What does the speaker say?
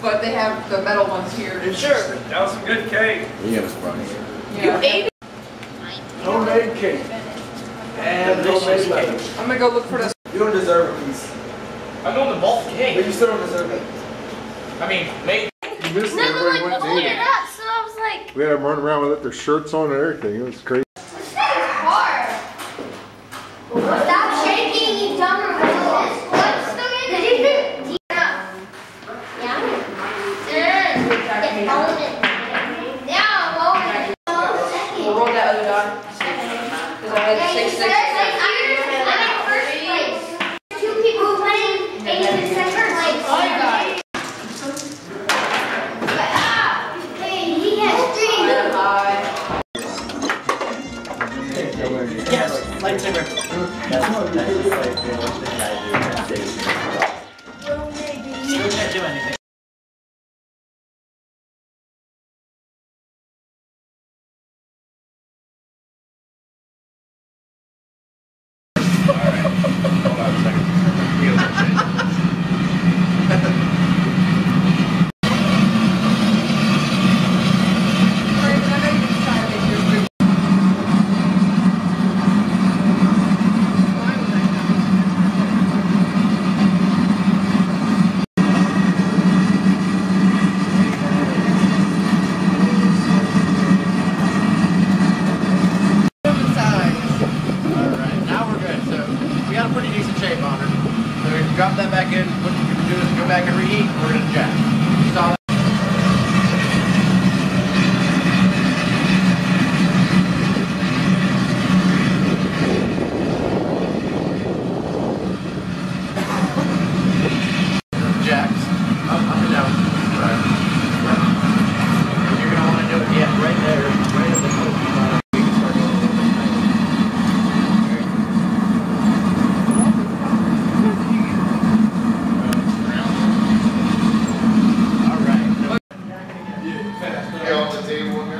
But they have the metal ones here. Sure. That was some good cake. Yeah, it was funny. Yeah. Homemade cake. And homemade letters. I'm gonna go look for this. You don't deserve a piece. I'm going to bulk But you still don't deserve it. I mean, maybe. You missed it. No, but Everybody like went pulled and ate it it. up, so I was like, We had them running around with their shirts on and everything. It was crazy. this thing is hard. Stop shaking, you dumb remote. What's the name? Yeah. Yeah. Yeah. Yeah, Yes, lightsaber. Still can't do anything. pretty decent shape on her. So we're going to drop that back in. What we can do is go back and reheat. We're going to jack. day one.